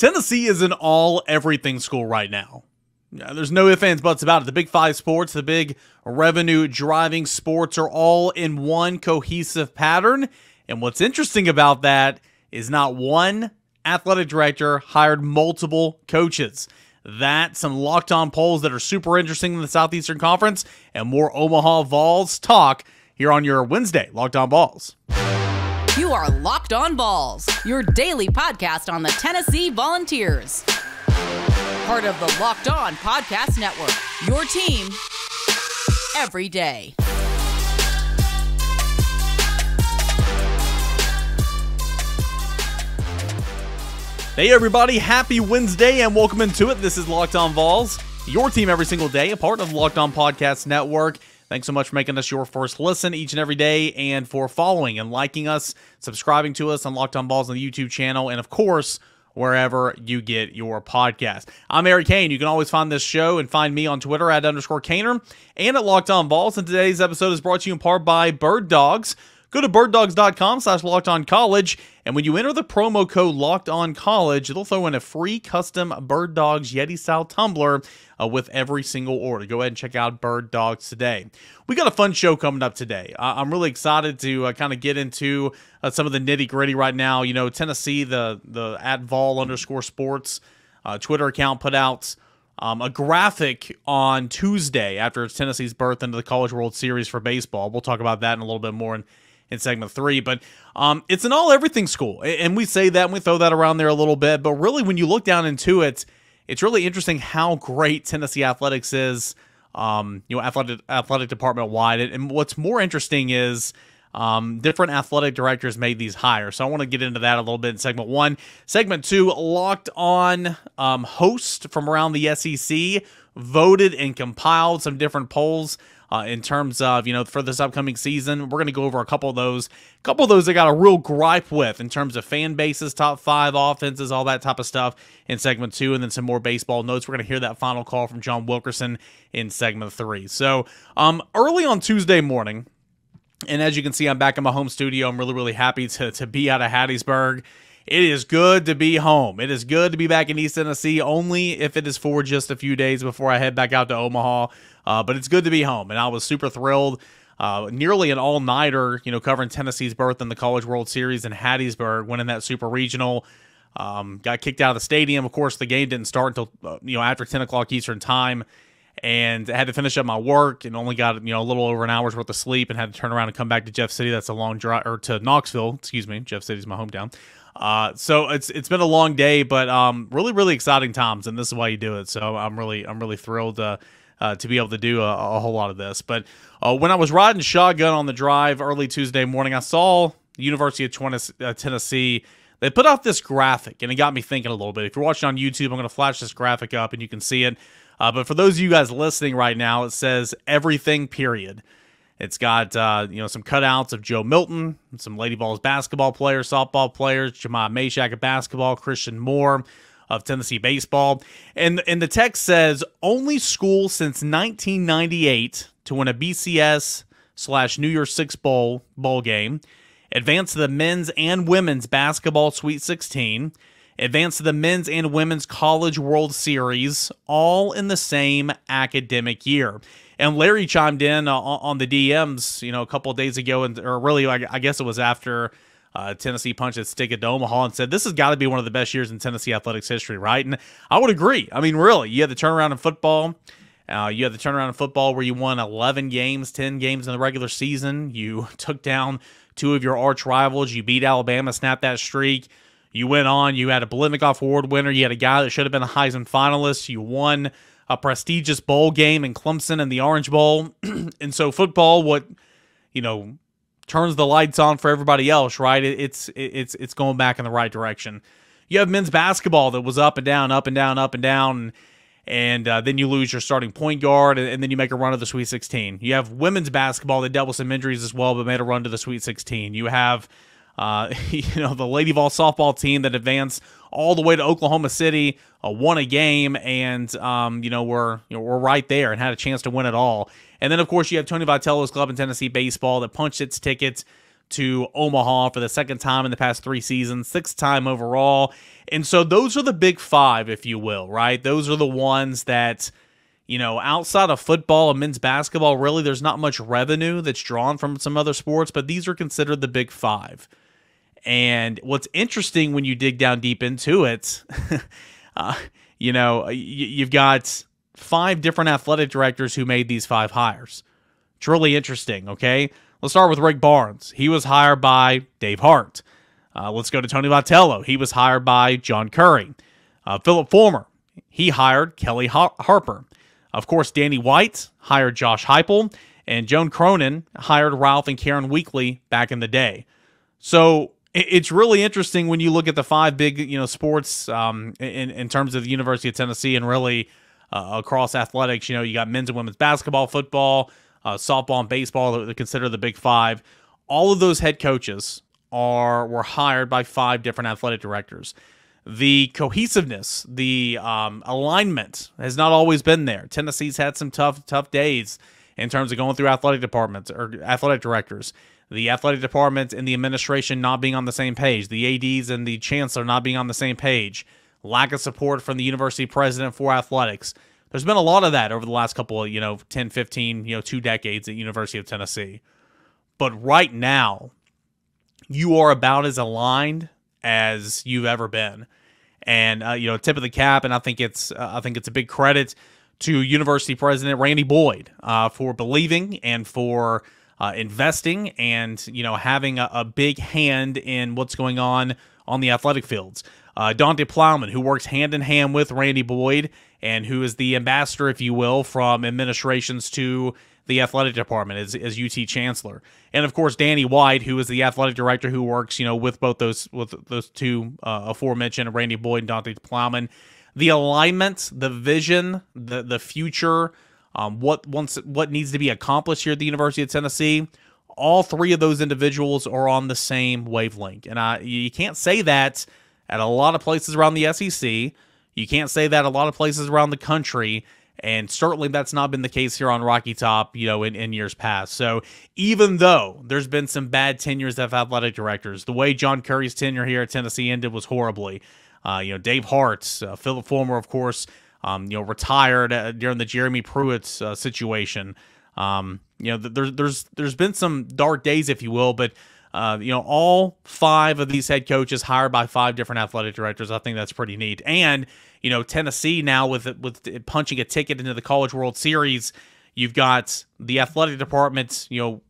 Tennessee is an all everything school right now. Yeah, there's no ifs, ands, buts about it. The big five sports, the big revenue driving sports are all in one cohesive pattern. And what's interesting about that is not one athletic director hired multiple coaches. That, some locked on polls that are super interesting in the Southeastern Conference, and more Omaha Vols talk here on your Wednesday Locked On Vols. You are Locked On Vols, your daily podcast on the Tennessee Volunteers. Part of the Locked On Podcast Network, your team every day. Hey, everybody, happy Wednesday and welcome into it. This is Locked On Vols, your team every single day, a part of Locked On Podcast Network. Thanks so much for making us your first listen each and every day and for following and liking us, subscribing to us on Locked On Vols on the YouTube channel, and of course, wherever you get your podcast. I'm Eric Kane. You can always find this show and find me on Twitter at underscore Cainer and at Locked On Vols. And today's episode is brought to you in part by Bird Dogs. Go to birddogs.com slash locked on college. And when you enter the promo code locked on college, it'll throw in a free custom Bird Dogs Yeti style tumbler uh, with every single order. Go ahead and check out Bird Dogs today. We got a fun show coming up today. I- am really excited to uh, kind of get into uh, some of the nitty gritty right now. You know, Tennessee, the, the at Vol underscore sports uh, Twitter account put out. Um, a graphic on Tuesday after Tennessee's berth into the College World Series for baseball. We'll talk about that in a little bit more in in segment three. But um, it's an all everything school. And we say that and we throw that around there a little bit. But really, when you look down into it, it's really interesting how great Tennessee athletics is, um, you know, athletic, athletic department wide. And what's more interesting is. Um, different athletic directors made these hires. So I want to get into that a little bit in segment one. Segment two, locked on um, host from around the SEC voted and compiled some different polls uh, in terms of, you know, for this upcoming season. We're going to go over a couple of those. A couple of those I got a real gripe with in terms of fan bases, top five offenses, all that type of stuff in segment two, and then some more baseball notes. We're going to hear that final call from John Wilkerson in segment three. So um, early on Tuesday morning, and as you can see, I'm back in my home studio. I'm really, really happy to, to be out of Hattiesburg. It is good to be home. It is good to be back in East Tennessee, only if it is for just a few days before I head back out to Omaha. Uh, but it's good to be home, and I was super thrilled. Uh, nearly an all-nighter, you know, covering Tennessee's berth in the College World Series in Hattiesburg, winning that Super Regional. Um, got kicked out of the stadium. Of course, the game didn't start until uh, you know after 10 o'clock Eastern time, and I had to finish up my work and only got you know a little over an hour's worth of sleep, and had to turn around and come back to Jeff City. That's a long drive, or to Knoxville, excuse me. Jeff City's my hometown. Uh, so it's it's been a long day, but um, really really exciting times, and this is why you do it. So I'm really I'm really thrilled. Uh, uh, to be able to do a, a whole lot of this. But uh, when I was riding shotgun on the drive early Tuesday morning, I saw University of uh, Tennessee. They put out this graphic, and it got me thinking a little bit. If you're watching on YouTube, I'm going to flash this graphic up, and you can see it. Uh, but for those of you guys listening right now, it says everything. Period. It's got uh, you know some cutouts of Joe Milton, some Lady Vols basketball players, softball players, Jahmai Mashack of basketball, Christian Moore, of Tennessee baseball. And, and the text says only school since 1998 to win a BCS slash New Year's Six Bowl bowl game, advance to the men's and women's basketball Sweet 16, advance to the men's and women's College World Series, all in the same academic year. And Larry chimed in uh, on the DMs, you know, a couple days ago, and or really, I guess it was after uh, Tennessee punched its stick at Omaha and said, This has got to be one of the best years in Tennessee athletics history, right? And I would agree. I mean, really, you had the turnaround in football. Uh, you had the turnaround in football where you won 11 games, 10 games in the regular season. You took down two of your arch rivals. You beat Alabama, snapped that streak. You went on. You had a Biletnikoff Award winner. You had a guy that should have been a Heisman finalist. You won a prestigious bowl game in Clemson and the Orange Bowl. and so, football, what, you know, turns the lights on for everybody else, right? it's it's it's going back in the right direction. You have men's basketball that was up and down, up and down, up and down, and uh, then you lose your starting point guard, and, and, then you make a run to the Sweet 16. You have women's basketball that dealt with some injuries as well, but made a run to the Sweet 16. You have uh, you know the Lady Vol softball team that advanced all the way to Oklahoma City, uh, won a game, and um, you know we're you know, we're right there and had a chance to win it all. And then, of course, you have Tony Vitello's club in Tennessee baseball that punched its tickets to Omaha for the second time in the past three seasons, sixth time overall. And so those are the big five, if you will, right? Those are the ones that, you know, outside of football and men's basketball, really there's not much revenue that's drawn from some other sports, but these are considered the big five. And what's interesting when you dig down deep into it, uh, you know, you've got five different athletic directors who made these five hires. It's really interesting, okay? Let's start with Rick Barnes. He was hired by Dave Hart. Uh, let's go to Tony Vitello. He was hired by John Currie. Uh, Phillip Fulmer, he hired Kellie Harper. Of course, Danny White hired Josh Heupel, and Joan Cronin hired Ralph and Karen Weekly back in the day. So it's really interesting when you look at the five big, you know, sports um, in in terms of the University of Tennessee and really uh, across athletics. You know, you got men's and women's basketball, football, uh, softball, and baseball. They consider the Big Five. All of those head coaches are were hired by five different athletic directors. The cohesiveness, the um, alignment has not always been there. Tennessee's had some tough, tough days in terms of going through athletic departments or athletic directors. The athletic department and the administration not being on the same page. The ads and the chancellor not being on the same page. Lack of support from the university president for athletics. There's been a lot of that over the last couple of, you know, 10, 15, you know, two decades at University of Tennessee. But right now, you are about as aligned as you've ever been. And uh, you know, tip of the cap, and I think it's uh, I think it's a big credit to University President Randy Boyd uh, for believing and for uh, investing and you know having a, a, big hand in what's going on on the athletic fields. Uh, Donde Plowman, who works hand in hand with Randy Boyd and who is the ambassador, if you will, from administrations to the athletic department as, as UT chancellor, and of course Danny White, who is the athletic director who works, you know, with both those with those two uh, aforementioned Randy Boyd and Donde Plowman. The alignment, the vision, the the future, um, what wants what needs to be accomplished here at the University of Tennessee. All three of those individuals are on the same wavelength, and I you can't say that at a lot of places around the SEC. You can't say that a lot of places around the country. And certainly that's not been the case here on Rocky Top, you know, in, in years past. So even though there's been some bad tenures of athletic directors, the way John Currie's tenure here at Tennessee ended was horribly. Uh, you know, Dave Hart, uh, Phillip Fulmer, of course, um, you know, retired uh, during the Jeremy Pruitt uh, situation. Um, you know, there's there's there's been some dark days, if you will, but uh, you know, all five of these head coaches hired by five different athletic directors. I think that's pretty neat. And you know, Tennessee now with with punching a ticket into the College World Series, you've got the athletic department, you know,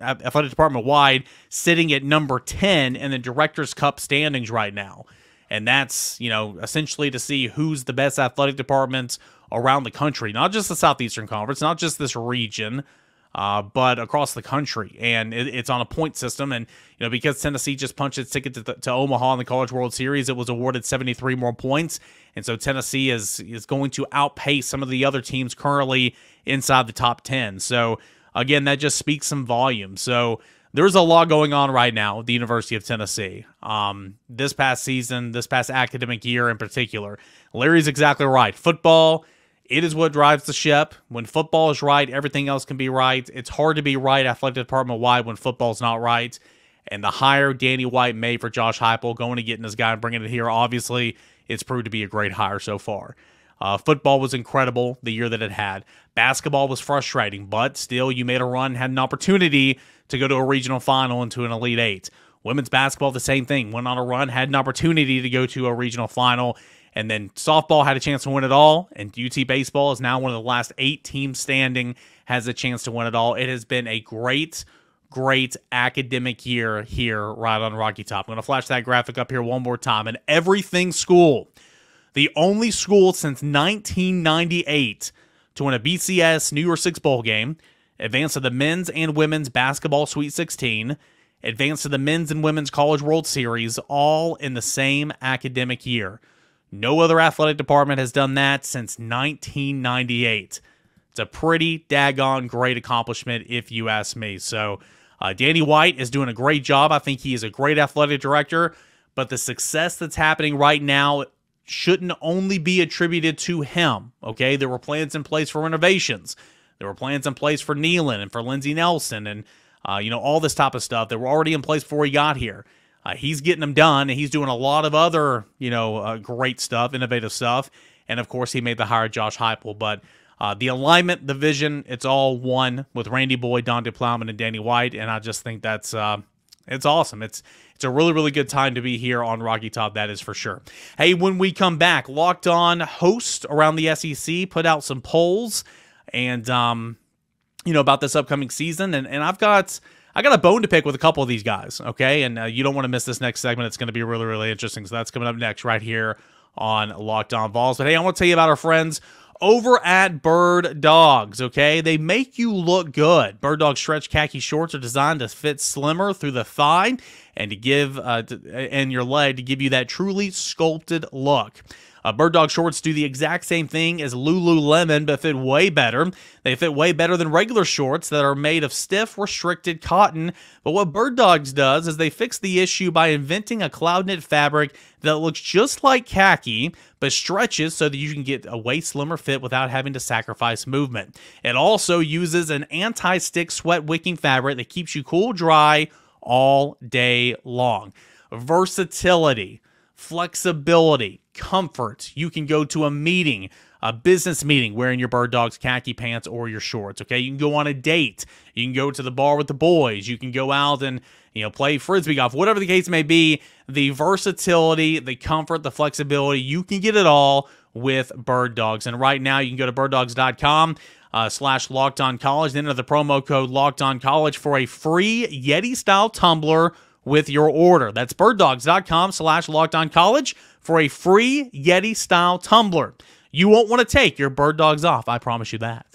athletic department wide sitting at number 10 in the Directors Cup standings right now. And that's, you know, essentially to see who's the best athletic department around the country, not just the Southeastern Conference, not just this region, uh, but across the country. And it, it's on a point system. And, you know, because Tennessee just punched its ticket to, to, Omaha in the College World Series, it was awarded 73 more points. And so Tennessee is, is going to outpace some of the other teams currently inside the top 10. So, again, that just speaks some volume. So, there's a lot going on right now at the University of Tennessee. Um, this past season, this past academic year in particular, Larry's exactly right. Football it is what drives the ship. When football is right, everything else can be right. It's hard to be right athletic department wide when football's not right. And the hire Danny White made for Josh Heupel, going to getting this guy and bringing it here, obviously, it's proved to be a great hire so far. Uh, football was incredible the year that it had. Basketball was frustrating, but still, you made a run, had an opportunity to go to a regional final and to an Elite Eight. Women's basketball, the same thing. Went on a run, had an opportunity to go to a regional final, and then softball had a chance to win it all, and UT baseball is now one of the last eight teams standing, has a chance to win it all. It has been a great, great academic year here right on Rocky Top. I'm going to flash that graphic up here one more time. And everything school, the only school since 1998 to win a BCS New Year's Six bowl game, advance to the men's and women's basketball Sweet 16, advance to the men's and women's College World Series, all in the same academic year. No other athletic department has done that since 1998. It's a pretty daggone great accomplishment, if you ask me. So, uh, Danny White is doing a great job. I think he is a great athletic director, but the success that's happening right now shouldn't only be attributed to him. Okay, there were plans in place for renovations. There were plans in place for Neyland and for Lindsey Nelson and uh, you know, all this type of stuff that were already in place before he got here. Uh, he's getting them done, and he's doing a lot of other, you know, uh, great stuff, innovative stuff. And of course, he made the hire Josh Heupel. But uh, the alignment, the vision, it's all one with Randy Boyd, Don Plowman, and Danny White. And I just think that's uh, it's awesome. It's it's a really really good time to be here on Rocky Top. That is for sure. Hey, when we come back, Locked On host around the SEC put out some polls, and um, you know about this upcoming season, and and I've got. I got a bone to pick with a couple of these guys, okay? And uh, you don't want to miss this next segment. It's going to be really, really interesting. So that's coming up next right here on Locked On Vols. But hey, I want to tell you about our friends over at Bird Dogs, okay? They make you look good. Bird Dog stretch khaki shorts are designed to fit slimmer through the thigh and to give uh, to, and your leg to give you that truly sculpted look. Uh, Bird Dog shorts do the exact same thing as Lululemon, but fit way better. They fit way better than regular shorts that are made of stiff, restricted cotton. But what Bird Dogs does is they fix the issue by inventing a cloud knit fabric that looks just like khaki, but stretches so that you can get a way slimmer fit without having to sacrifice movement. It also uses an anti stick sweat wicking fabric that keeps you cool, dry all day long. Versatility flexibility, comfort. You can go to a meeting, a business meeting wearing your bird dog's khaki pants or your shorts. Okay. You can go on a date. You can go to the bar with the boys. You can go out and, you know, play frisbee golf, whatever the case may be. The versatility, the comfort, the flexibility, you can get it all with bird dogs. And right now you can go to birddogs.com. Uh, slash locked on college, then enter the promo code locked on college for a free Yeti style tumbler with your order. That's birddogs.com slash locked on college for a free Yeti style tumbler. You won't want to take your bird dogs off. I promise you that.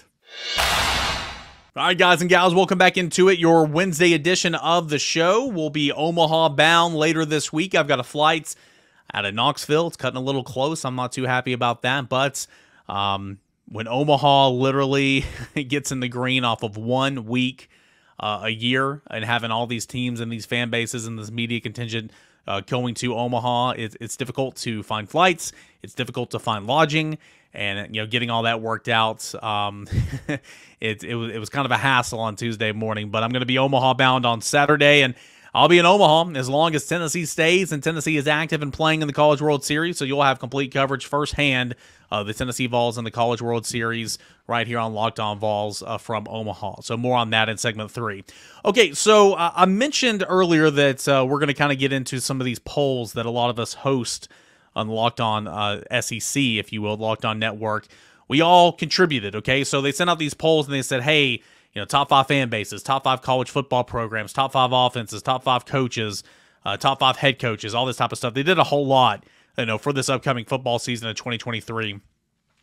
All right, guys and gals, welcome back into it. Your Wednesday edition of the show will be Omaha bound later this week. I've got a flight out of Knoxville. It's cutting a little close. I'm not too happy about that, but um, when Omaha literally gets in the green off of one week uh, a year and having all these teams and these fan bases and this media contingent uh, going to Omaha, it, it's difficult to find flights. It's difficult to find lodging, and you know, getting all that worked out. Um, it it was it was kind of a hassle on Tuesday morning. But I'm going to be Omaha bound on Saturday, and I'll be in Omaha as long as Tennessee stays and Tennessee is active and playing in the College World Series. So you'll have complete coverage firsthand of the Tennessee Vols in the College World Series right here on Locked On Vols uh, from Omaha. So more on that in segment three. Okay, so uh, I mentioned earlier that uh, we're going to kind of get into some of these polls that a lot of us host on Locked On uh, SEC, if you will, Locked On Network. We all contributed. Okay, so they sent out these polls and they said, hey you know, top five fan bases, top five college football programs, top five offenses, top five coaches, uh, top five head coaches, all this type of stuff. They did a whole lot, you know, for this upcoming football season of 2023.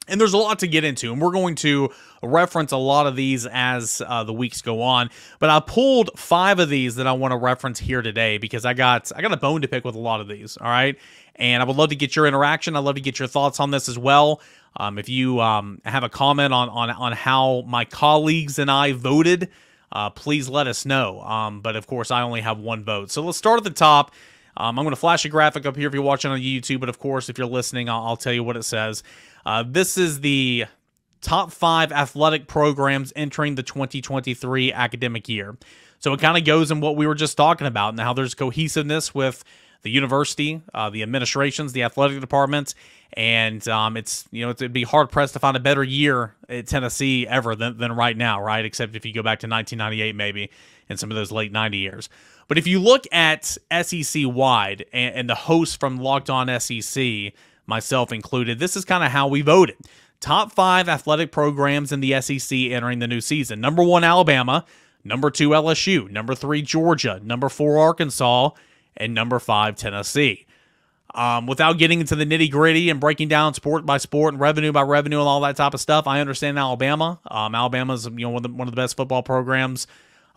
And there's a lot to get into, and we're going to reference a lot of these as uh, the weeks go on. But I pulled five of these that I want to reference here today because I got I got a bone to pick with a lot of these. All right, and I would love to get your interaction. I'd love to get your thoughts on this as well. Um, if you um, have a comment on, on on how my colleagues and I voted, uh, please let us know. Um, but of course, I only have one vote. So let's start at the top. Um, I'm going to flash a graphic up here if you're watching on YouTube, but of course, if you're listening, I'll, I'll tell you what it says. Uh, this is the top five athletic programs entering the 2023 academic year. So it kind of goes in what we were just talking about and how there's cohesiveness with the university, uh, the administrations, the athletic departments, and um, it's you know it'd be hard pressed to find a better year at Tennessee ever than, than right now, right? Except if you go back to 1998 maybe and some of those late 90 years. But if you look at SEC wide and, and the hosts from Locked On SEC, myself included, this is kind of how we voted. Top five athletic programs in the SEC entering the new season. Number one, Alabama. Number two, LSU. Number three, Georgia. Number four, Arkansas and number five, Tennessee. Um, without getting into the nitty gritty and breaking down sport by sport and revenue by revenue and all that type of stuff, I understand Alabama. Um, Alabama's you know one of the, one of the best football programs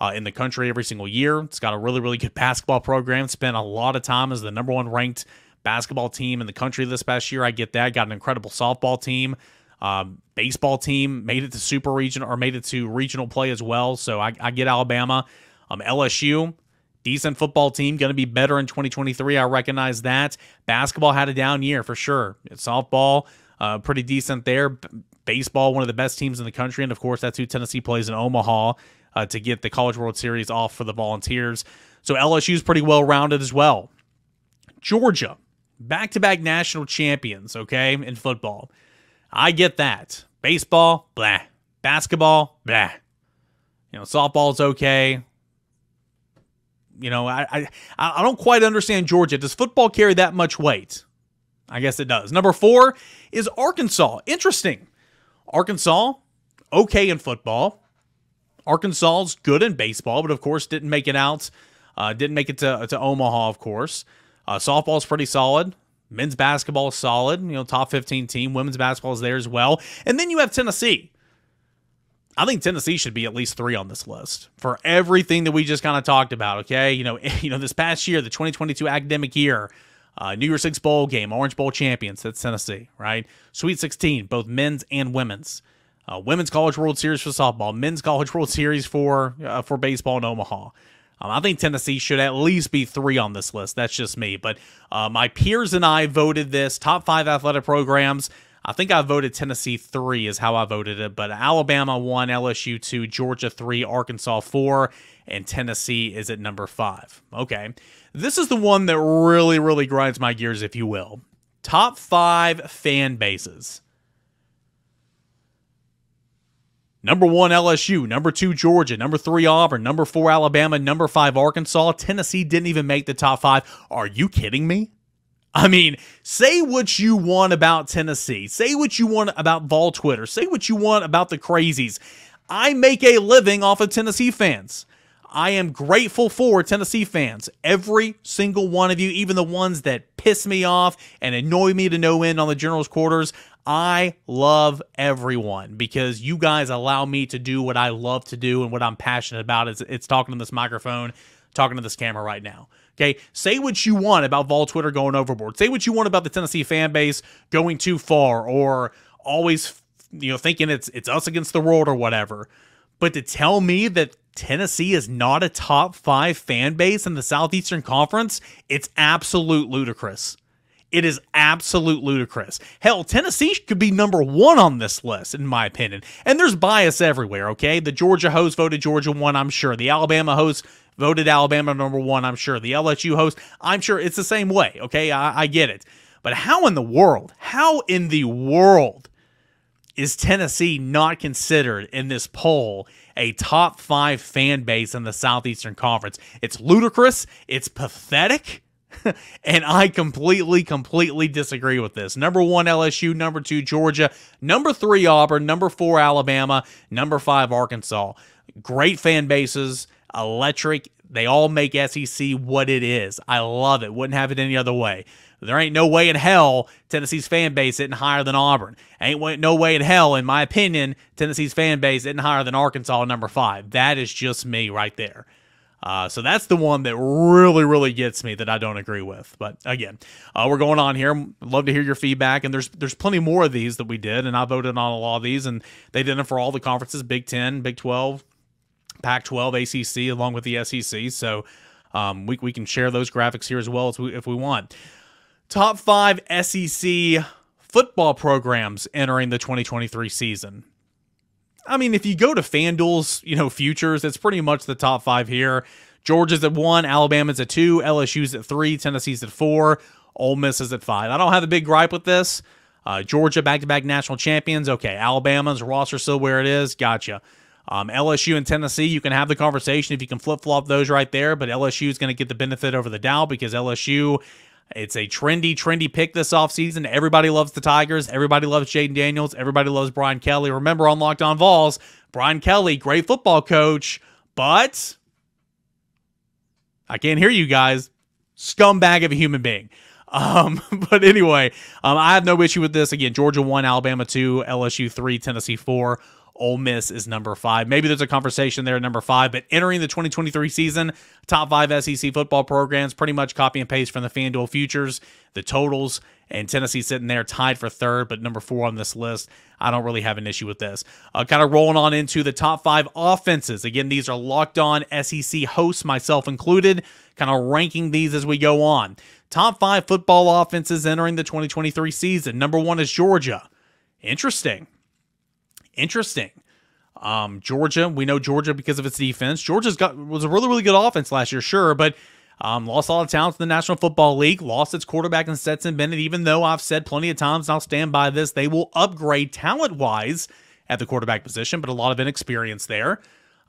uh, in the country every single year. It's got a really really good basketball program. Spent a lot of time as the number one ranked basketball team in the country this past year. I get that. Got an incredible softball team. Um, baseball team made it to super region or made it to regional play as well. So I, I get Alabama. Um, LSU decent football team, going to be better in 2023. I recognize that. Basketball had a down year for sure. Softball, uh, pretty decent there. Baseball, one of the best teams in the country, and of course, that's who Tennessee plays in Omaha uh, to get the College World Series off for the Volunteers. So LSU's pretty well rounded as well. Georgia, back to back national champions, okay, in football. I get that. Baseball, blah. Basketball, blah. You know, softball's okay. You know, I, I I don't quite understand Georgia. Does football carry that much weight? I guess it does. Number four is Arkansas. Interesting. Arkansas, okay in football. Arkansas's good in baseball, but of course didn't make it out. Uh, didn't make it to, to Omaha, of course. Uh, softball's pretty solid. Men's basketball is solid. You know, top 15 team. Women's basketball is there as well. And then you have Tennessee. I think Tennessee should be at least three on this list for everything that we just kind of talked about. Okay, you know, you know, this past year, the 2022 academic year, uh, New Year's Six bowl game, Orange Bowl champions. That's Tennessee, right? Sweet 16, both men's and women's. Uh, women's College World Series for softball, men's College World Series for uh, for baseball in Omaha. Um, I think Tennessee should at least be three on this list. That's just me. But uh, my peers and I voted this top five athletic programs. I think I voted Tennessee three is how I voted it, but Alabama one, LSU two, Georgia three, Arkansas four, and Tennessee is at number five. Okay. This is the one that really, really grinds my gears, if you will. Top five fan bases. Number one, LSU. Number two, Georgia. Number three, Auburn. Number four, Alabama. Number five, Arkansas. Tennessee didn't even make the top five. Are you kidding me? I mean, say what you want about Tennessee. Say what you want about Vol Twitter. Say what you want about the crazies. I make a living off of Tennessee fans. I am grateful for Tennessee fans. Every single one of you, even the ones that piss me off and annoy me to no end on the general's quarters. I love everyone because you guys allow me to do what I love to do and what I'm passionate about. It's, it's talking to this microphone, talking to this camera right now. Okay, say what you want about Vol Twitter going overboard. Say what you want about the Tennessee fan base going too far or always, you know, thinking it's it's us against the world or whatever. But to tell me that Tennessee is not a top five fan base in the Southeastern Conference, it's absolute ludicrous. It is absolute ludicrous. Hell, Tennessee could be number one on this list, in my opinion. And there's bias everywhere, okay? The Georgia host voted Georgia one, I'm sure. The Alabama host voted Alabama number one, I'm sure. The LSU host, I'm sure it's the same way, okay? I, I get it. But how in the world, how in the world is Tennessee not considered in this poll a top five fan base in the Southeastern Conference? It's ludicrous. It's pathetic. and I completely, completely disagree with this. Number one, LSU. Number two, Georgia. Number three, Auburn. Number four, Alabama. Number five, Arkansas. Great fan bases, electric. They all make SEC what it is. I love it. Wouldn't have it any other way. There ain't no way in hell Tennessee's fan base isn't higher than Auburn. Ain't no way in hell, in my opinion, Tennessee's fan base isn't higher than Arkansas number five. That is just me right there. Uh, so that's the one that really, really gets me that I don't agree with. But again, uh, we're going on here. Love to hear your feedback, and there's there's plenty more of these that we did, and I voted on a lot of these, and they did them for all the conferences: Big Ten, Big Twelve, Pac-12, ACC, along with the SEC. So um, we we can share those graphics here as well as we, if we want. Top five SEC football programs entering the 2023 season. I mean, if you go to FanDuel's, you know, futures, it's pretty much the top five here. Georgia's at one, Alabama's at two, LSU's at three, Tennessee's at four, Ole Miss is at five. I don't have a big gripe with this. Uh, Georgia back-to-back national champions. Okay, Alabama's roster still where it is. Gotcha. Um, LSU and Tennessee, you can have the conversation if you can flip-flop those right there, but LSU is going to get the benefit over the doubt because LSU it's a trendy, trendy pick this offseason. Everybody loves the Tigers. Everybody loves Jayden Daniels. Everybody loves Brian Kelly. Remember on Locked On Vols, Brian Kelly, great football coach, but I can't hear you guys. Scumbag of a human being. Um, but anyway, um, I have no issue with this. Again, Georgia 1, Alabama 2, LSU 3, Tennessee 4. Ole Miss is number five. Maybe there's a conversation there at number five, but entering the 2023 season, top five SEC football programs, pretty much copy and paste from the FanDuel futures, the totals, and Tennessee sitting there tied for third, but number four on this list. I don't really have an issue with this. Uh, kind of rolling on into the top five offenses. Again, these are locked on SEC hosts, myself included, kind of ranking these as we go on. Top five football offenses entering the 2023 season. Number one is Georgia. Interesting. Interesting. Um, Georgia, we know Georgia because of its defense. Georgia's got was a really really good offense last year, sure, but um, lost a lot of talent in the National Football League. Lost its quarterback in Stetson Bennett. Even though I've said plenty of times, and I'll stand by this, they will upgrade talent wise at the quarterback position, but a lot of inexperience there.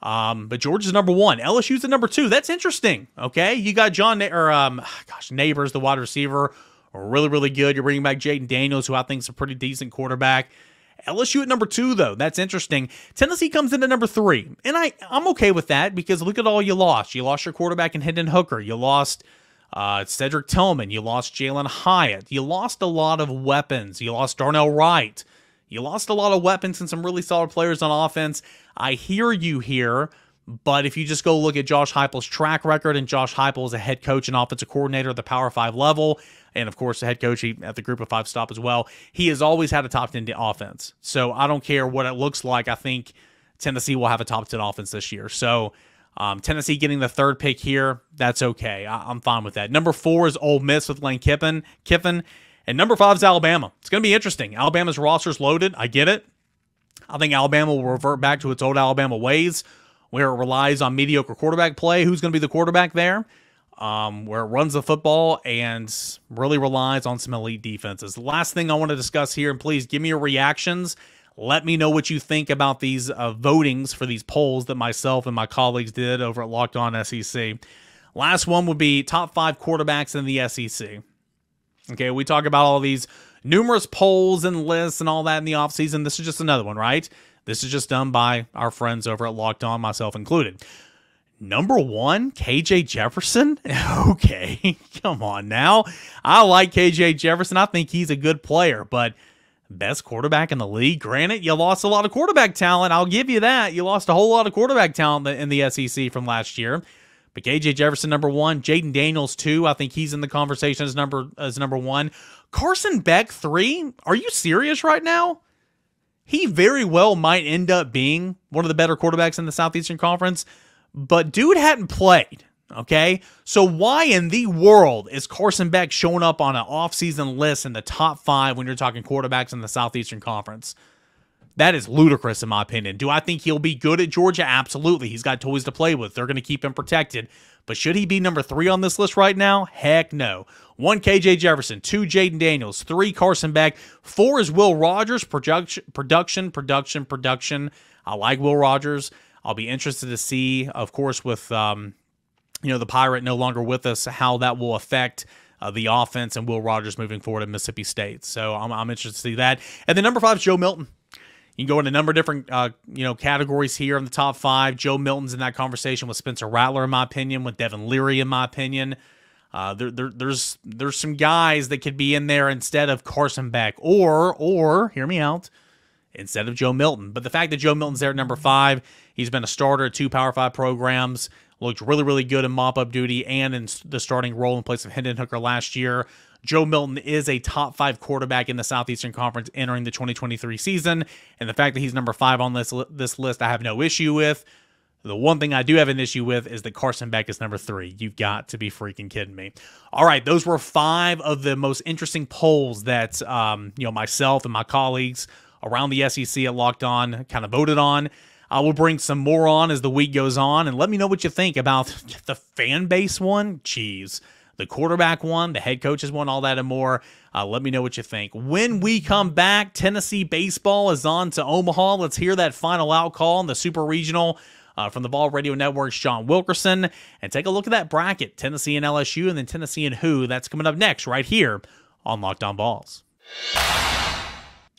Um, but Georgia's number one. LSU's the number two. That's interesting. Okay, you got John or um, gosh, Nabers, the wide receiver, really really good. You're bringing back Jayden Daniels, who I think is a pretty decent quarterback. LSU at number two, though. That's interesting. Tennessee comes in at number three. And I, I'm okay with that because look at all you lost. You lost your quarterback in Hendon Hooker. You lost uh, Cedric Tillman. You lost Jalin Hyatt. You lost a lot of weapons. You lost Darnell Wright. You lost a lot of weapons and some really solid players on offense. I hear you here. But if you just go look at Josh Heupel's track record, and Josh Heupel is a head coach and offensive coordinator at the Power Five level, and of course the head coach at the Group of Five stop as well, he has always had a top ten offense. So I don't care what it looks like. I think Tennessee will have a top ten offense this year. So um, Tennessee getting the third pick here, that's okay. I- am fine with that. Number four is Ole Miss with Lane Kiffin. Kiffin, and number five is Alabama. It's going to be interesting. Alabama's roster's loaded. I get it. I think Alabama will revert back to its old Alabama ways where it relies on mediocre quarterback play. Who's going to be the quarterback there? Um, where it runs the football and really relies on some elite defenses. Last thing I want to discuss here, and please give me your reactions. Let me know what you think about these uh, votings for these polls that myself and my colleagues did over at Locked On SEC. Last one would be top five quarterbacks in the SEC. Okay, we talk about all these numerous polls and lists and all that in the offseason. This is just another one, right? This is just done by our friends over at Locked On, myself included. Number one, KJ Jefferson. Okay, come on now. I like KJ Jefferson. I think he's a good player, but best quarterback in the league. Granted, you lost a lot of quarterback talent. I'll give you that. You lost a whole lot of quarterback talent in the SEC from last year. But KJ Jefferson number one, Jayden Daniels two. I think he's in the conversation as number as number one. Carson Beck three. Are you serious right now? he very well might end up being one of the better quarterbacks in the Southeastern Conference, but dude hadn't played. Okay. So why in the world is Carson Beck showing up on an offseason list in the top five when you're talking quarterbacks in the Southeastern Conference? That is ludicrous, in my opinion. Do I think he'll be good at Georgia? Absolutely. He's got toys to play with. They're going to keep him protected. But should he be number three on this list right now? Heck no. One KJ Jefferson, two Jayden Daniels, three Carson Beck, four is Will Rogers. Production, production, production, production. I like Will Rogers. I'll be interested to see, of course, with um, you know the Pirate no longer with us, how that will affect uh, the offense and Will Rogers moving forward at Mississippi State. So I'm, I'm interested to see that. And then number five is Joe Milton. You can go in a number of different, uh, you know, categories here in the top five. Joe Milton's in that conversation with Spencer Rattler, in my opinion, with Devin Leary, in my opinion. Uh, there, there, there's there's some guys that could be in there instead of Carson Beck, or or hear me out, instead of Joe Milton. But the fact that Joe Milton's there at number five, he's been a starter at two Power Five programs, looked really really good in mop up duty and in the starting role in place of Hendon Hooker last year. Joe Milton is a top five quarterback in the Southeastern Conference entering the 2023 season, and the fact that he's number five on this this list, I have no issue with. The one thing I do have an issue with is that Carson Beck is number three. You've got to be freaking kidding me. All right, those were five of the most interesting polls that um, you know myself and my colleagues around the SEC at Locked On kind of voted on. I will bring some more on as the week goes on, and let me know what you think about the fan base one. Jeez the quarterback one, the head coaches one, all that and more. Uh, let me know what you think. When we come back, Tennessee baseball is on to Omaha. Let's hear that final out call in the Super Regional. Uh, from the Vol Radio Network's John Wilkerson, and take a look at that bracket Tennessee and LSU, and then Tennessee and who. That's coming up next, right here on Locked On Vols.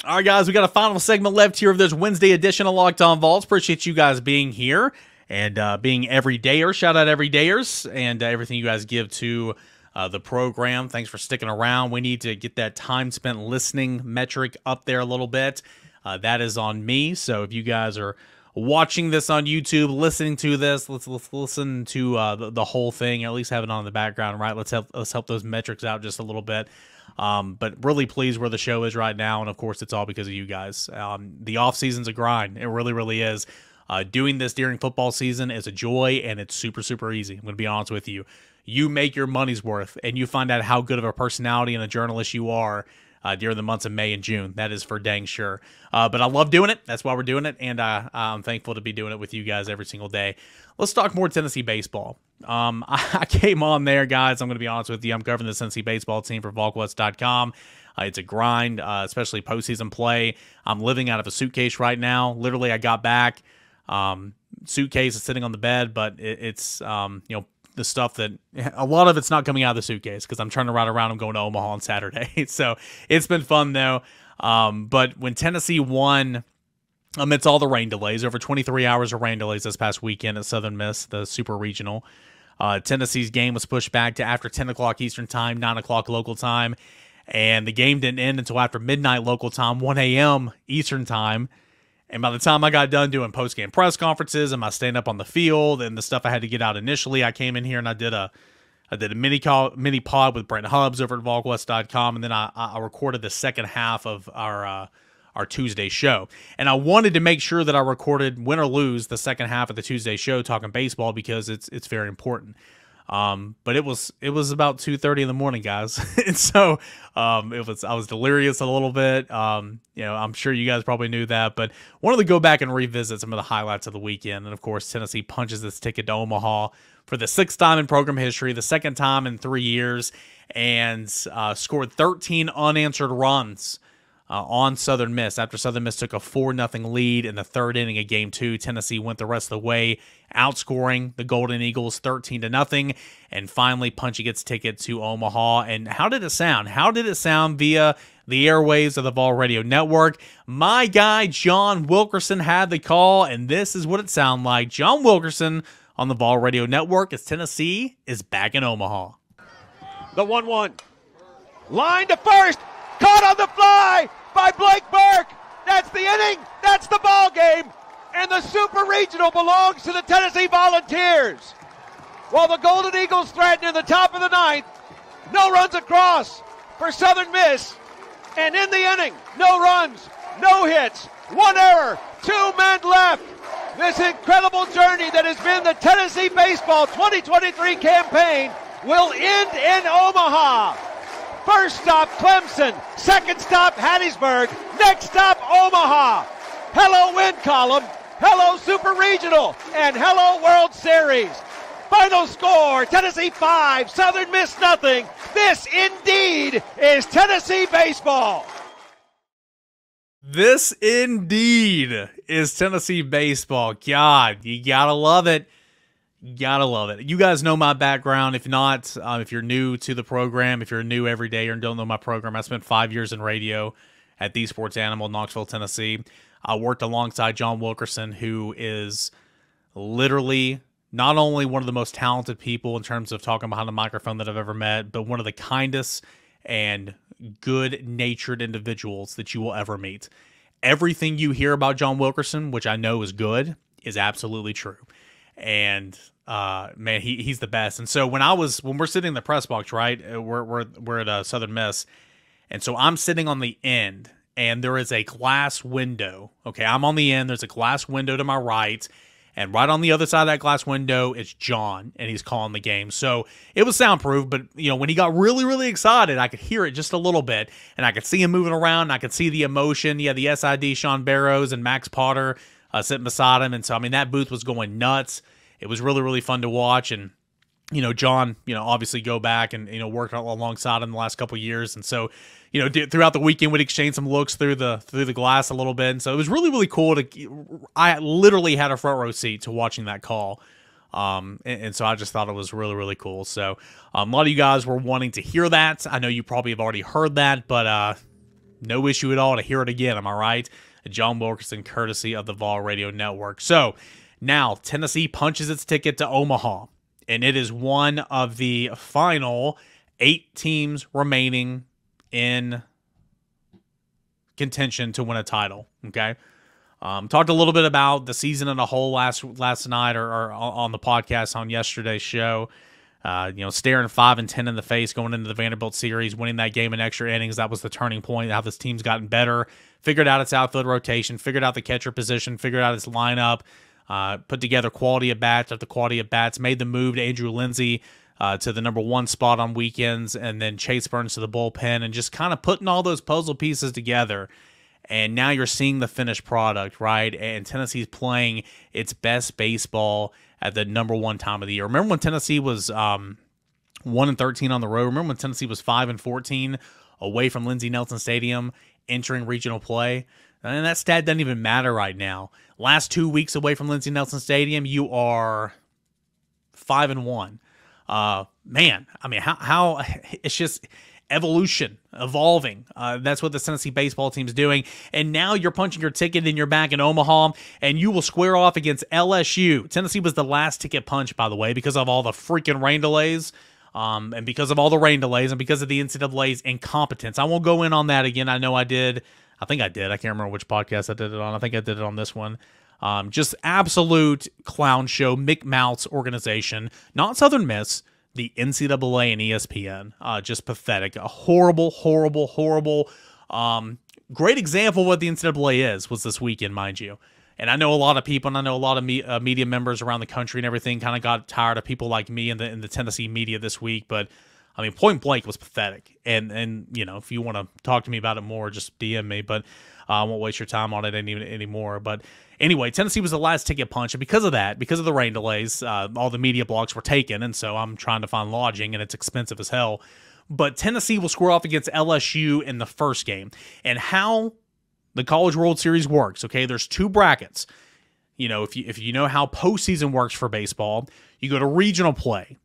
All right, guys, we got a final segment left here of this Wednesday edition of Locked On Vols. Appreciate you guys being here and uh, being everydayers. Shout out everydayers and uh, everything you guys give to uh, the program. Thanks for sticking around. We need to get that time spent listening metric up there a little bit. Uh, that is on me. So if you guys are watching this on YouTube, listening to this, let's let's listen to uh, the, the, whole thing. At least have it on the background, right? Let's help let's help those metrics out just a little bit. Um, but really pleased where the show is right now, and of course, it's all because of you guys. Um, the off season's a grind. It really, really is. Uh, doing this during football season is a joy and it's super, super easy. I'm going to be honest with you. You make your money's worth and you find out how good of a personality and a journalist you are uh, during the months of May and June. That is for dang sure. Uh, but I love doing it. That's why we're doing it, and uh, I'm thankful to be doing it with you guys every single day. Let's talk more Tennessee baseball. Um, I came on there, guys. I'm going to be honest with you. I'm covering the Tennessee baseball team for VolQuest.com. Uh, it's a grind, uh, especially postseason play. I'm living out of a suitcase right now. Literally, I got back. Um, suitcase is sitting on the bed, but it, it's um, you know the stuff that a lot of it's not coming out of the suitcase because I'm trying to ride around. I'm going to Omaha on Saturday, so it's been fun though. Um, but when Tennessee won amidst all the rain delays, over 23 hours of rain delays this past weekend at Southern Miss, the Super Regional. Uh, Tennessee's game was pushed back to after 10 o'clock Eastern Time, 9 o'clock local time, and the game didn't end until after midnight local time, 1 a.m. Eastern Time. And by the time I got done doing post game press conferences and my stand up on the field and the stuff I had to get out initially, I came in here and I did a I did a mini call mini pod with Brent Hubbs over at VolQuest.com, and then I, I recorded the second half of our uh, our Tuesday show. And I wanted to make sure that I recorded win or lose the second half of the Tuesday show talking baseball because it's it's very important. Um, but it was it was about two thirty in the morning, guys, and so um, it was I was delirious a little bit. Um, you know, I'm sure you guys probably knew that, but wanted to go back and revisit some of the highlights of the weekend. And of course, Tennessee punches its ticket to Omaha for the sixth time in program history, the second time in three years, and uh, scored 13 unanswered runs uh, on Southern Miss. After Southern Miss took a 4 0 lead in the third inning of game two, Tennessee went the rest of the way, outscoring the Golden Eagles 13 to nothing, and finally punching its ticket to Omaha. And how did it sound? How did it sound via the airwaves of the Vol Radio Network? My guy, John Wilkerson, had the call, and this is what it sounded like. John Wilkerson on the Vol Radio Network as Tennessee is back in Omaha. The 1 1. Line to first. Caught on the fly by Blake Burke. That's the inning. That's the ball game. And the Super Regional belongs to the Tennessee Volunteers. While the Golden Eagles threaten in the top of the ninth, no runs across for Southern Miss. And in the inning, no runs, no hits, one error, two men left. This incredible journey that has been the Tennessee Baseball 2023 campaign will end in Omaha. First stop, Clemson. Second stop, Hattiesburg. Next stop, Omaha. Hello, win column. Hello, Super Regional. And hello, World Series. Final score Tennessee 5, Southern Miss nothing. This indeed is Tennessee baseball. This indeed is Tennessee baseball. God, you gotta love it. Gotta love it. You guys know my background. If not, um, if you're new to the program, if you're new every day or don't know my program, I spent five years in radio at the Sports Animal, Knoxville, Tennessee. I worked alongside John Wilkerson, who is literally not only one of the most talented people in terms of talking behind the microphone that I've ever met, but one of the kindest and good natured individuals that you will ever meet. Everything you hear about John Wilkerson, which I know is good, is absolutely true. And uh, man, he he's the best. And so when I was when we're sitting in the press box, right, uh, we're we're we're at a Southern Miss, and so I'm sitting on the end, and there is a glass window. Okay, I'm on the end. There's a glass window to my right. And right on the other side of that glass window is John, and he's calling the game. So it was soundproof, but you know when he got really, really excited, I could hear it just a little bit, and I could see him moving around. I could see the emotion. Yeah, the SID Sean Barrows and Max Potter uh, sitting beside him, and so I mean that booth was going nuts it was really really fun to watch and you know john you know obviously go back and you know work alongside him the last couple years and so you know throughout the weekend we'd exchange some looks through the through the glass a little bit and so it was really really cool to i literally had a front row seat to watching that call um, and, and, so I just thought it was really, really cool. So um, a lot of you guys were wanting to hear that. I know you probably have already heard that, but uh, no issue at all to hear it again. Am I right? John Wilkerson, courtesy of the Vol Radio Network. So now, Tennessee punches its ticket to Omaha, and it is one of the final eight teams remaining in contention to win a title. Okay. Um, talked a little bit about the season in a whole last last night or, or on the podcast on yesterday's show. Uh, you know, staring five and ten in the face going into the Vanderbilt series, winning that game in extra innings. That was the turning point. How this team's gotten better, figured out its outfield rotation, figured out the catcher position, figured out its lineup, uh, put together quality at bats after quality at bats, made the move to Andrew Lindsey uh, to the number one spot on weekends, and then Chase Burns to the bullpen, and just kind of putting all those puzzle pieces together. And now you're seeing the finished product, right? And Tennessee's playing its best baseball at the number one time of the year. Remember when Tennessee was um, one and thirteen on the road? Remember when Tennessee was five and fourteen away from Lindsey Nelson Stadium, entering regional play? And that stat doesn't even matter right now. Last two weeks away from Lindsey Nelson Stadium, you are five and one. Uh, man, I mean, how how it's just evolution, evolving. Uh, that's what the Tennessee baseball team's doing. And now you're punching your ticket and you're back in Omaha, and you will square off against LSU. Tennessee was the last ticket punch, by the way, because of all the freaking rain delays. Um, and because of all the rain delays and because of the NCAA's incompetence. I won't go in on that again. I know I did. I think I did. I can't remember which podcast I did it on. I think I did it on this one. Um, just absolute clown show, Mouse organization, not Southern Miss, the NCAA and ESPN. Uh, just pathetic. A horrible, horrible, horrible. Um, great example of what the NCAA is was this weekend, mind you. And I know a lot of people, and I know a lot of me, uh, media members around the country and everything kind of got tired of people like me in the in the Tennessee media this week. But I mean, point blank was pathetic. And and you know, if you want to talk to me about it more, just DM me. But uh, I won't waste your time on it any anymore. But anyway, Tennessee was the last ticket punch, and because of that, because of the rain delays, uh, all the media blocks were taken, and so I'm trying to find lodging, and it's expensive as hell. But Tennessee will square off against LSU in the first game, and how the College World Series works. Okay, there's two brackets. You know, if you if you know how postseason works for baseball, you go to regional play.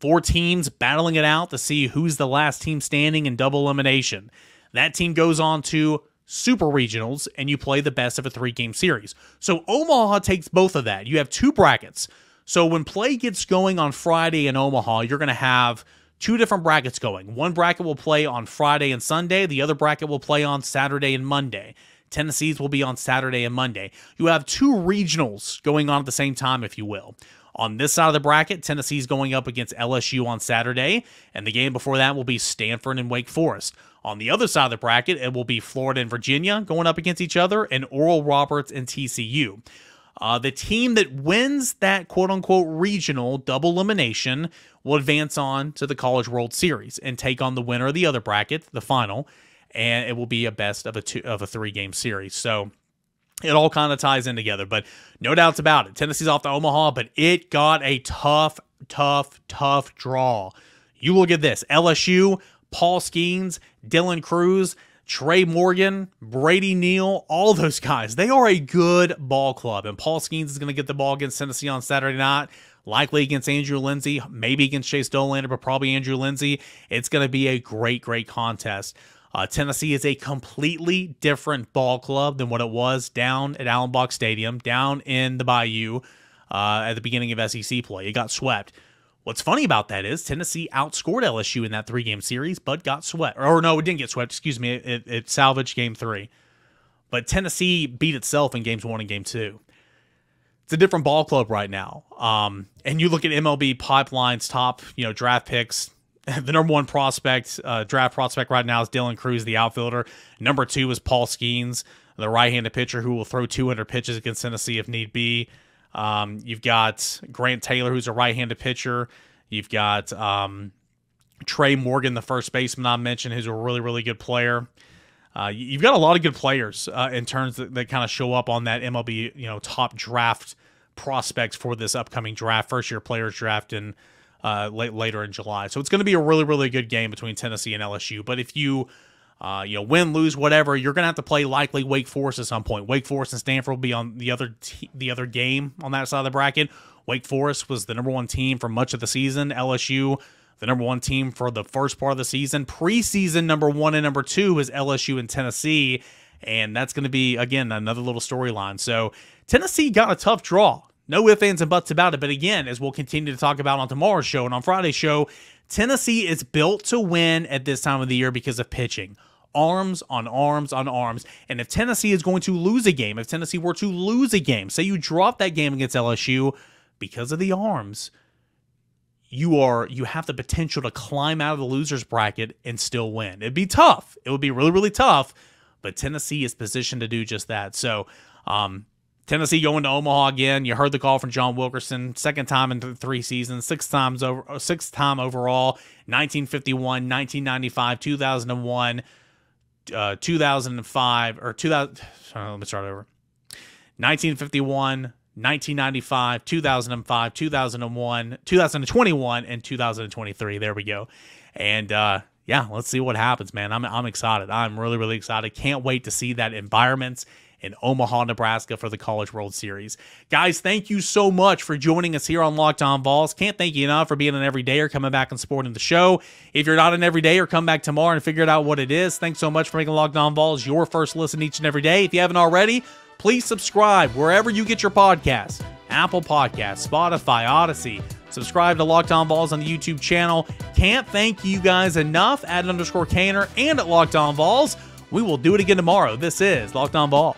Four teams battling it out to see who's the last team standing in double elimination. That team goes on to super regionals and you play the best of a three game series. So Omaha takes both of that. You have two brackets. So when play gets going on Friday in Omaha, you're going to have two different brackets going. One bracket will play on Friday and Sunday, the other bracket will play on Saturday and Monday. Tennessee's will be on Saturday and Monday. You have two regionals going on at the same time, if you will. On this side of the bracket, Tennessee's going up against LSU on Saturday, and the game before that will be Stanford and Wake Forest. On the other side of the bracket, it will be Florida and Virginia going up against each other, and Oral Roberts and TCU. Uh, the team that wins that quote unquote regional double elimination will advance on to the College World Series and take on the winner of the other bracket, the final, and it will be a best of a two of a three game series. So it all kind of ties in together, but no doubts about it. Tennessee's off to Omaha, but it got a tough, tough, tough draw. You look at this LSU Paul Skenes, Dylan Crews, Trey Morgan, Brady Neal, all those guys. They are a good ball club. And Paul Skenes is going to get the ball against Tennessee on Saturday night, likely against Andrew Lindsey, maybe against Chase Dollander, but probably Andrew Lindsey. It's going to be a great, great contest. Uh, Tennessee is a completely different ball club than what it was down at Alex Box Stadium, down in the Bayou uh, at the beginning of SEC play. It got swept. What's funny about that is Tennessee outscored LSU in that three game series, but got swept. Or no, it didn't get swept. Excuse me. It, it salvaged game three. But Tennessee beat itself in games one and game two. It's a different ball club right now. Um, and you look at MLB Pipeline's top, you know, draft picks. The number one prospect, uh, draft prospect right now is Dylan Crews, the outfielder. Number two is Paul Skenes, the right-handed pitcher who will throw 200 pitches against Tennessee if need be. Um, you've got Grant Taylor, who's a right-handed pitcher. You've got um, Trey Morgan, the first baseman I mentioned, who's a really, really good player. Uh, you've got a lot of good players uh, in terms that, that kind of show up on that MLB, you know, top draft prospects for this upcoming draft, first year players draft in uh, late, later in July. So it's going to be a really, really good game between Tennessee and LSU. But if you uh, you know, win, lose, whatever, you're gonna have to play likely Wake Forest at some point. Wake Forest and Stanford will be on the other the other game on that side of the bracket. Wake Forest was the number one team for much of the season. LSU, the number one team for the first part of the season. Preseason number one and number two is LSU and Tennessee, and that's going to be again another little storyline. So Tennessee got a tough draw. No ifs, ands, and buts about it. But again, as we'll continue to talk about on tomorrow's show and on Friday's show, Tennessee is built to win at this time of the year because of pitching arms on arms on arms. And if Tennessee is going to lose a game, if Tennessee were to lose a game, say you drop that game against LSU because of the arms, you are you have the potential to climb out of the losers bracket and still win. It'd be tough. It would be really really tough, but Tennessee is positioned to do just that. So, um Tennessee going to Omaha again. You heard the call from John Wilkerson, second time in three seasons, six times over, sixth time overall. 1951, 1995, 2001, uh, 2005 or 2000. Sorry, let me start over. 1951, 1995, 2005, 2001, 2021, and 2023. There we go. And uh, yeah, let's see what happens, man. I'm, I'm excited. I'm really, really excited. Can't wait to see that environment in Omaha, Nebraska for the College World Series. Guys, thank you so much for joining us here on Locked On Vols. Can't thank you enough for being an everydayer, coming back and supporting the show. If you're not an everydayer, come back tomorrow and figure out what it is. Thanks so much for making Locked On Vols your first listen each and every day. If you haven't already, please subscribe wherever you get your podcasts Apple Podcasts, Spotify, Audacy. Subscribe to Locked On Vols on the YouTube channel. Can't thank you guys enough at underscore Cainer and at Locked On Vols. We will do it again tomorrow. This is Locked On Vols.